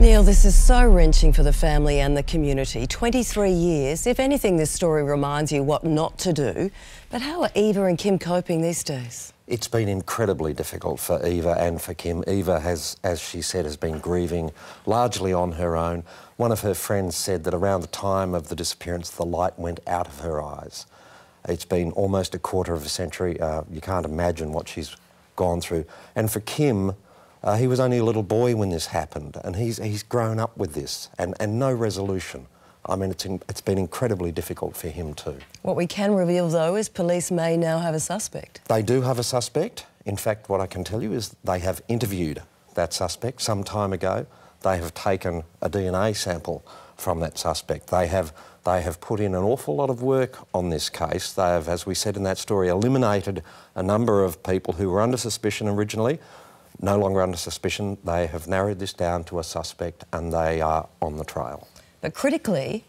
Neil, this is so wrenching for the family and the community. 23 years. If anything, this story reminds you what not to do. But how are Eva and Kim coping these days? It's been incredibly difficult for Eva and for Kim. Eva has, as she said, has been grieving largely on her own. One of her friends said that around the time of the disappearance, the light went out of her eyes. It's been almost a quarter of a century. Uh, you can't imagine what she's gone through. And for Kim, uh, he was only a little boy when this happened, and he's, he's grown up with this and, and no resolution. I mean, it's, in, it's been incredibly difficult for him too. What we can reveal, though, is police may now have a suspect. They do have a suspect. In fact, what I can tell you is they have interviewed that suspect some time ago. They have taken a DNA sample from that suspect. They have, they have put in an awful lot of work on this case. They have, as we said in that story, eliminated a number of people who were under suspicion originally no longer under suspicion. They have narrowed this down to a suspect and they are on the trail. But critically,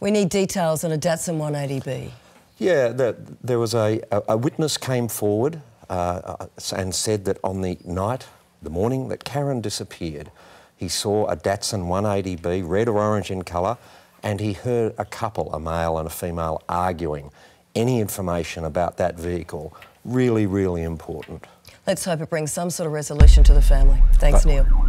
we need details on a Datsun 180B. Yeah, the, there was a, a, a, witness came forward uh, and said that on the night, the morning that Karen disappeared, he saw a Datsun 180B, red or orange in colour, and he heard a couple, a male and a female, arguing. Any information about that vehicle, really, really important. Let's hope it brings some sort of resolution to the family. Thanks, but Neil.